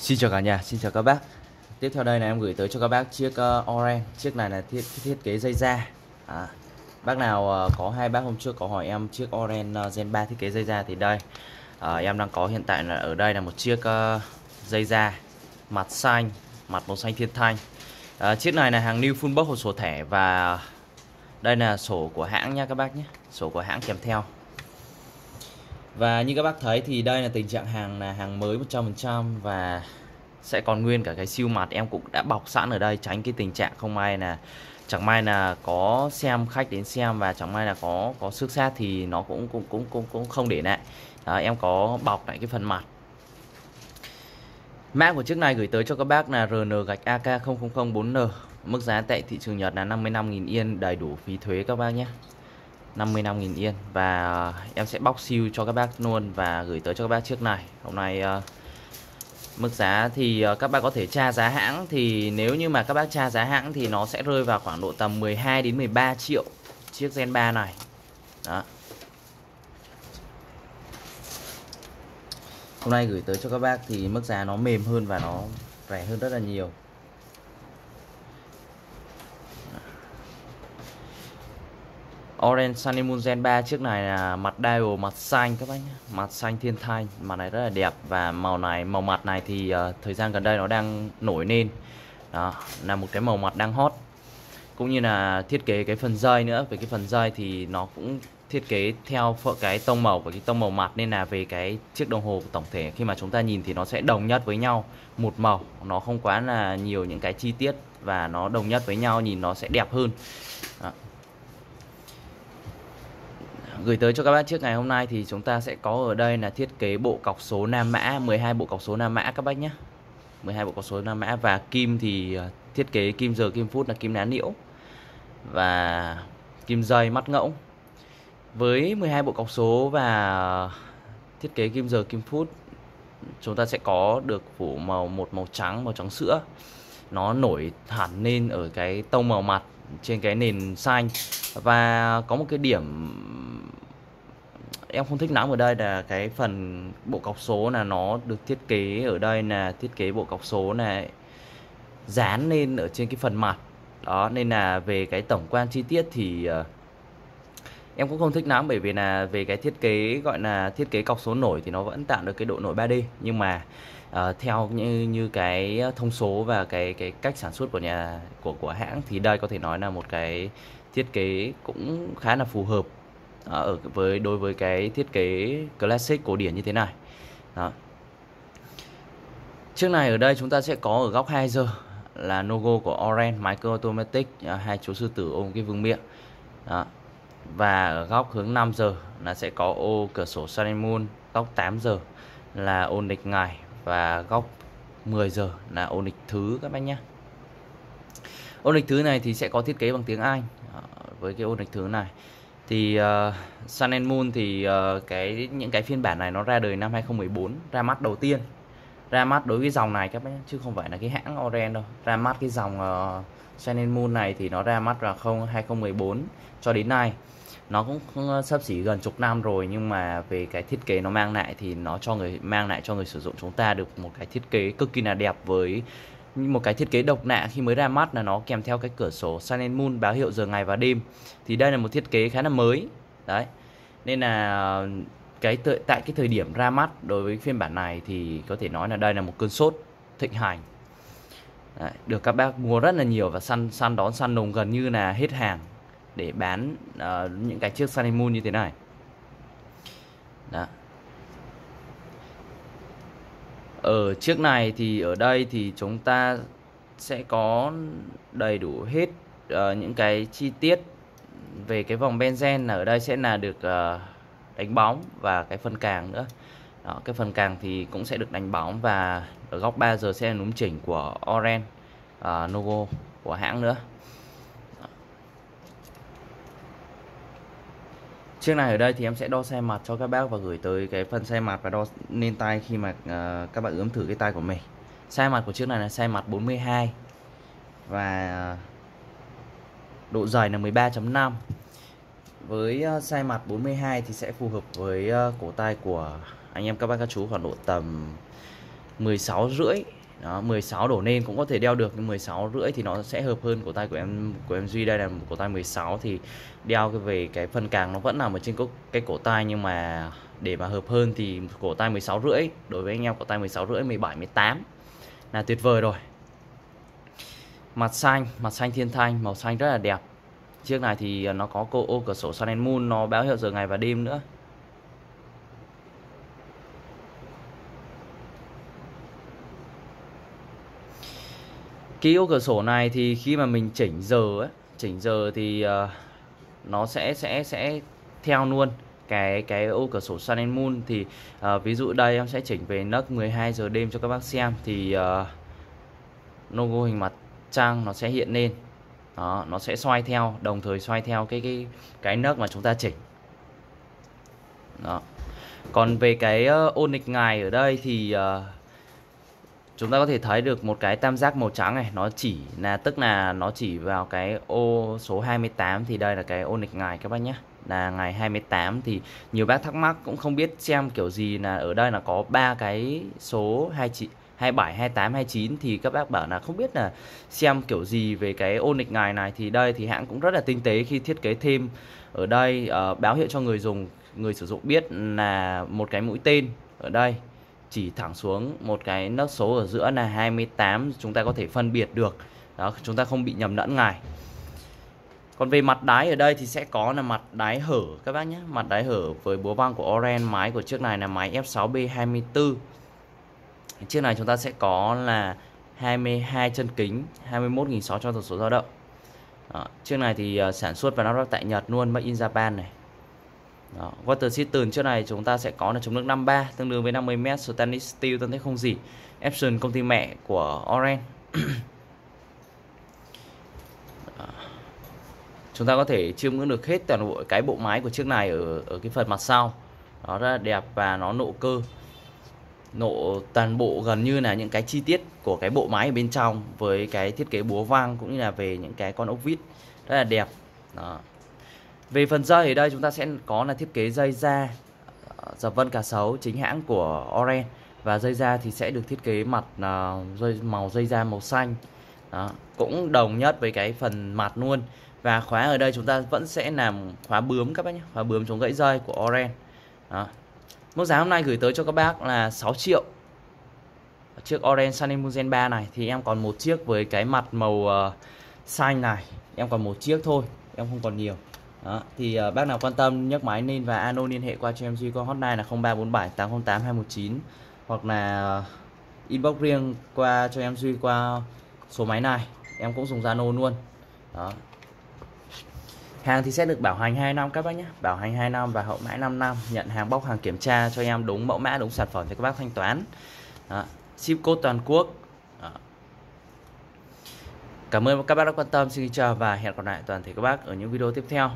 Xin chào cả nhà, xin chào các bác. Tiếp theo đây là em gửi tới cho các bác chiếc uh, Orange. Chiếc này là thiết, thiết kế dây da. À, Bác nào uh, có hai bác hôm trước có hỏi em chiếc Orange uh, Gen 3 thiết kế dây da thì đây. Uh, Em đang có hiện tại là ở đây là một chiếc uh, dây da Mặt xanh, mặt màu xanh thiên thanh. Uh, Chiếc này là hàng new full box hộp sổ thẻ Và đây là sổ của hãng nha các bác nhé. Sổ của hãng kèm theo và như các bác thấy thì đây là tình trạng hàng là hàng mới 100% và sẽ còn nguyên cả cái siêu mặt. Em cũng đã bọc sẵn ở đây tránh cái tình trạng không may là chẳng may là có xem khách đến xem và chẳng may là có có xước sát thì nó cũng cũng cũng cũng cũng không để lại. Đó, em có bọc lại cái phần mặt. Mã của chiếc này gửi tới cho các bác là RN e gạch AK 0004N mức giá tại thị trường Nhật là 55.000 yên đầy đủ phí thuế các bác nhé. 55.000 yên. Và ờ, em sẽ bóc siêu cho các bác luôn và gửi tới cho các bác trước này. Hôm nay uh, mức giá thì uh, các bác có thể tra giá hãng. Thì nếu như mà các bác tra giá hãng thì nó sẽ rơi vào khoảng độ tầm 12 đến 13 triệu chiếc Gen 3 này. Đó. Hôm nay gửi tới cho các bác thì mức giá nó mềm hơn và nó rẻ hơn rất là nhiều. Orange Sunny Moon Gen 3 chiếc này là mặt dial mặt xanh các bác nhé. Mặt xanh thiên thanh Mặt này rất là đẹp Và màu này màu mặt này thì uh, thời gian gần đây nó đang nổi lên. Đó Là một cái màu mặt đang hot. Cũng như là thiết kế cái phần dây nữa Về cái phần dây thì nó cũng thiết kế theo cái tông màu của cái tông màu mặt Nên là về cái chiếc đồng hồ tổng thể. Khi mà chúng ta nhìn thì nó sẽ đồng nhất với nhau Một màu. Nó không quá là nhiều những cái chi tiết Và nó đồng nhất với nhau nhìn nó sẽ đẹp hơn. Đó gửi tới cho các bác trước ngày hôm nay thì chúng ta sẽ có ở đây là thiết kế bộ cọc số nam mã 12 bộ cọc số nam mã các bác nhé. 12 bộ cọc số nam mã và kim thì ờ, thiết kế kim giờ, kim phút là kim ná liễu và kim dây mắt ngỗng. Với 12 bộ cọc số và thiết kế kim giờ, kim phút, chúng ta sẽ có được phủ màu, một màu trắng màu trắng sữa. Nó nổi hẳn lên ở cái tông màu mặt trên cái nền xanh. Và có một cái điểm em không thích lắm ở đây là cái phần bộ cọc số là nó được thiết kế ở đây là thiết kế bộ cọc số này dán lên ở trên cái phần mặt. Đó nên là về cái tổng quan chi tiết thì uh, em cũng không thích lắm bởi vì là về cái thiết kế gọi là thiết kế cọc số nổi thì nó vẫn tạo được cái độ nổi 3D nhưng mà uh, theo như như cái thông số và cái cái cách sản xuất của nhà của của hãng thì đây có thể nói là một cái thiết kế cũng khá là phù hợp. Ờ, ở với, đối với cái thiết kế classic cổ điển như thế này đó. chiếc này ở đây chúng ta sẽ có ở góc 2 giờ, là logo của Orange Micro Automatic à, hai chú sư tử ôm cái vương miệng đó. và ở góc hướng 5 giờ là sẽ có ô cửa sổ Sun Moon, góc 8 giờ là ôn địch ngày và góc 10 giờ là ôn địch thứ các bác nhé ôn địch thứ này thì sẽ có thiết kế bằng tiếng Anh à, với cái ôn địch thứ này thì uh, Sun and Moon thì uh, cái những cái phiên bản này nó ra đời năm 2014 ra mắt đầu tiên. Ra mắt đối với dòng này các bác chứ không phải là cái hãng Oren đâu. Ra mắt cái dòng uh, Sun and Moon này thì nó ra mắt vào không 2014 cho đến nay. Nó cũng, cũng sắp xỉ gần chục năm rồi nhưng mà về cái thiết kế nó mang lại thì nó cho người mang lại cho người sử dụng chúng ta được một cái thiết kế cực kỳ là đẹp với một cái thiết kế độc lạ khi mới ra mắt là nó kèm theo cái cửa sổ Sun and Moon báo hiệu giờ ngày và đêm. Thì đây là một thiết kế khá là mới. Đấy. Nên là cái tại cái thời điểm ra mắt đối với phiên bản này thì có thể nói là đây là một cơn sốt thịnh hành. Đấy, được các bác mua rất là nhiều và săn săn đón săn lùng gần như là hết hàng để bán uh, những cái chiếc Sun and Moon như thế này. Đó. Ờ, ở chiếc này thì ở đây thì chúng ta sẽ có đầy đủ hết uh, những cái chi tiết về cái vòng benzen. Là ở đây sẽ là được uh, đánh bóng và cái phần càng nữa. Đó, cái phần càng thì cũng sẽ được đánh bóng và ở góc 3 giờ sẽ là núm chỉnh của Orange uh, logo của hãng nữa. Chiếc này ở đây thì em sẽ đo xe mặt cho các bác và gửi tới cái phần xe mặt và đo lên tay khi mà uh, các bạn ướm thử cái tay của mình. Size mặt của chiếc này là size mặt 42 và ờ, độ dày là 13.5. Với ờ, uh, size mặt 42 thì sẽ phù hợp với uh, cổ tay của anh em các bác các chú khoảng độ tầm 16 rưỡi đó 16 đổ lên cũng có thể đeo được nhưng 16 rưỡi thì nó sẽ hợp hơn cổ tay của em của em Duy. Đây là cổ tay 16 thì đeo cái về cái phần càng nó vẫn nằm ở trên cổ, cái cổ tay nhưng mà để mà hợp hơn thì cổ tay 16 rưỡi đối với anh em cổ tay 16 rưỡi 17 18 là tuyệt vời rồi. Mặt xanh mặt xanh thiên thanh màu xanh rất là đẹp. Chiếc này thì nó có cô ô cửa sổ Sun and Moon nó báo hiệu giờ ngày và đêm nữa. Cái ô cửa sổ này thì khi mà mình chỉnh giờ ấy, chỉnh giờ thì uh, nó sẽ sẽ sẽ theo luôn cái cái ô cửa sổ Sun and Moon. Thì uh, ví dụ đây em sẽ chỉnh về nấc 12 giờ đêm cho các bác xem. Thì uh, logo hình mặt trăng nó sẽ hiện lên. Đó nó sẽ xoay theo đồng thời xoay theo cái cái cái nấc mà chúng ta chỉnh. Đó. Còn về cái uh, ô nghịch ngài ở đây thì uh, chúng ta có thể thấy được một cái tam giác màu trắng này nó chỉ là tức là nó chỉ vào cái ô số 28 thì đây là cái ô nghịch ngày các bác nhé. Là ngày 28 thì nhiều bác thắc mắc cũng không biết xem kiểu gì là ở đây là có ba cái số 29 27, 28, 29 thì các bác bảo là không biết là xem kiểu gì về cái ô nghịch ngày này. Thì đây thì hãng cũng rất là tinh tế khi thiết kế thêm. Ở đây uh, báo hiệu cho người dùng người sử dụng biết là một cái mũi tên ở đây chỉ thẳng xuống một cái nấc số ở giữa là 28 chúng ta có thể phân biệt được. Đó, chúng ta không bị nhầm lẫn ngài. Còn về mặt đáy ở đây thì sẽ có là mặt đáy hở, các bác nhé. Mặt đáy hở với búa văng của Oren máy của chiếc này là máy F6B24 chiếc này chúng ta sẽ có là 22 chân kính 21.600 tần số dao động. Đó. chiếc này thì ờ, sản xuất và lắp ráp tại Nhật luôn, Made in Japan này đó. Water Cistern trước này chúng ta sẽ có là chống nước 53 tương đương với 50m stainless steel tân thế không gì. Epson, công ty mẹ của Orange chúng ta có thể chiêm ngưỡng được hết toàn bộ cái bộ máy của chiếc này ở ở cái phần mặt sau. Nó rất là đẹp và nó nộ cơ. Nộ toàn bộ gần như là những cái chi tiết của cái bộ máy ở bên trong với cái thiết kế búa vang cũng như là về những cái con ốc vít. Rất là đẹp. Đó về phần dây ở đây chúng ta sẽ có là thiết kế dây da ờ, dập vân cá sấu chính hãng của Oren và dây da thì sẽ được thiết kế mặt ờ, dây màu dây da màu xanh. Đó. cũng đồng nhất với cái phần mặt luôn. Và khóa ở đây chúng ta vẫn sẽ làm khóa bướm các bác nhé khóa bướm chống gãy dây của Oren đó. Mức giá hôm nay gửi tới cho các bác là 6 triệu. Chiếc Orange Sunny Mugen 3 này Thì em còn một chiếc với cái mặt màu uh, xanh này. Em còn một chiếc thôi Em không còn nhiều đó, thì uh, bác nào quan tâm nhấc máy lên và alo liên hệ qua cho em Duy qua hotline là 0347 808 219 hoặc là uh, inbox riêng qua cho em Duy qua số máy này. Em cũng dùng Zalo luôn. Đó. Hàng thì sẽ được bảo hành 2 năm các bác nhé. Bảo hành 2 năm và hậu mãi 5 năm. Nhận hàng bóc hàng kiểm tra cho em đúng mẫu mã đúng sản phẩm thì các bác thanh toán. Đó. Ship code toàn quốc. Cảm ơn các bác đã quan tâm. Xin chào và hẹn gặp lại toàn thể các bác ở những video tiếp theo.